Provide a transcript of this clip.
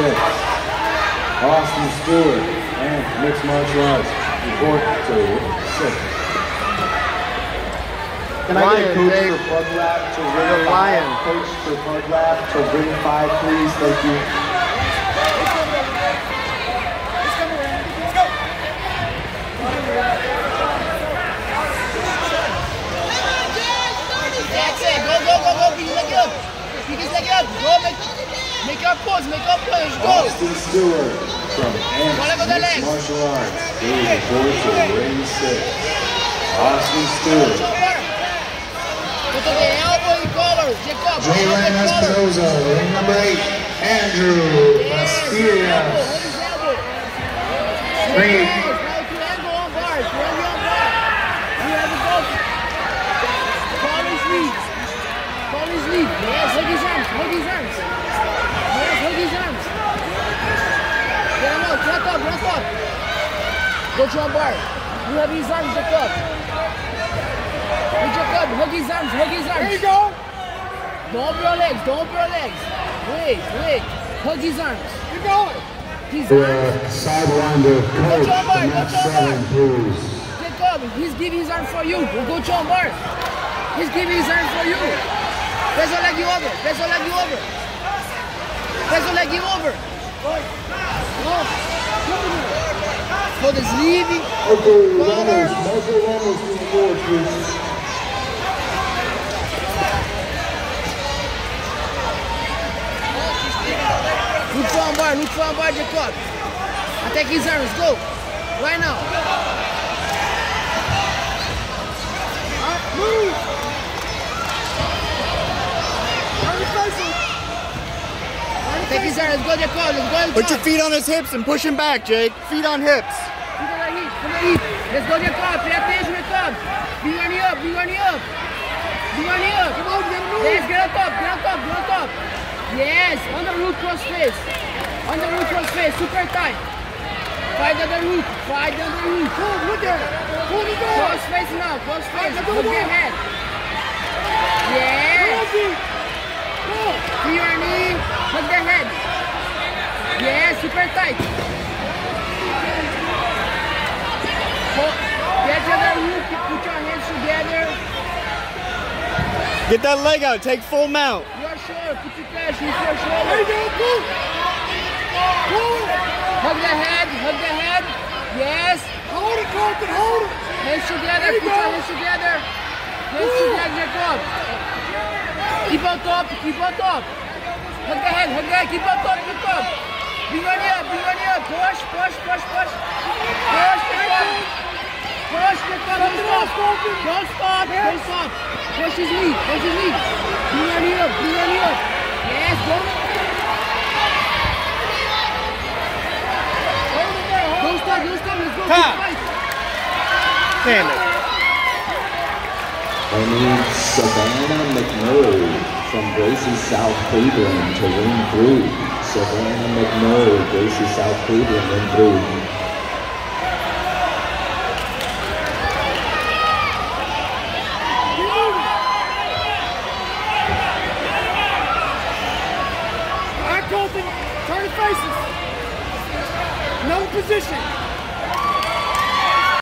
six. Austin Stewart and mixed martial arts report to six. Can I get a coach Dave. for Plug Lab to ring You're five? lion. Coach for Plug Lab to ring five, please. Thank you. That's it. Go, go, go, go. Pick his leg up. Pick his leg up. Go, make, make your pose. Make your push. Go. Austin Stewart from Ants Martial Arts. They report to ring six. Austin Stewart. To the elbow and collar. Jacob. Jalen elbow and collar. Espinoza, ring number eight. Andrew Yes, elbow. Basterias. Hold his elbow. Ring. Yes, now to angle armbar. To angle armbar. You have a go. Call his lead. Call his lead. Yes, hold his arms. Hold his arms. Yes, hold his arms. Get him out. Drop up. Drop up. Go to armbar. You have his arms. Jacob. Hey, Jacob. Hug his arms. Hug his arms. There you go. Don't open your legs. Don't open your legs. Wait, wait. Hug his arms. You're going. His arms. Sidewinder coach, Go, John Boy, the go, next John seven, please. Jacob, he's giving his arm for you. We'll go to bar. He's giving his arm for you. Press your leg you over. Press your leg you over. Press your leg you over. Go. For the sleeve. Okay, Ramos, Marshall Ramos to the board, please. Look for a bar. Look for a bar, Jacob. Attack his arms. Go. Right now. Move. Attack his arms. Go, Jacob. Let's go. Put your feet on his hips and push him back, Jake. Feet on hips. Come on, on, Heat. Let's go, Jacob. Pay attention, Jacob. Bring your knee up. Bring your knee up. Bring your knee up. Come on, get move. Yes, get on top. Get on top. Get on top. Yes. On the root cross face. On the root cross face. Super tight. Fight on the root. Fight on the root. Look there. Hold it there. Cross face now. Cross face. Look your head. Yes. To your knee. Hug the head. Yes, super tight. Hold- Get to the root. Put your hands together. Get that leg out. Take full mount. Shoulder. Put your cash with your shoulder. There you go. Pull. Pull. Hug the head. Hug the head. Yes. Hold it, Colton. Hold it. Hands together. Put your hands together. Hands together, Jacob. Keep on top. Keep on top. Hug the head. Hug the head. Keep on top. Keep on. Bring your knee up. Bring your up. Push. Push. Push. Push. Push. Jacob. Push. Jacob. Don't stop. Don't stop. Don't stop. Push his knee. Push his knee. Bring your knee up. Bring your knee up. Yes. Go. Don't stop. Don't stop. Let's go. Keep Tap. fight. Damn it. I need Savannah McMurray from Gracie South Cleveland to ring three. Savannah McMurray, Gracie South Cleveland, ring three. Turn turn faces. Another position.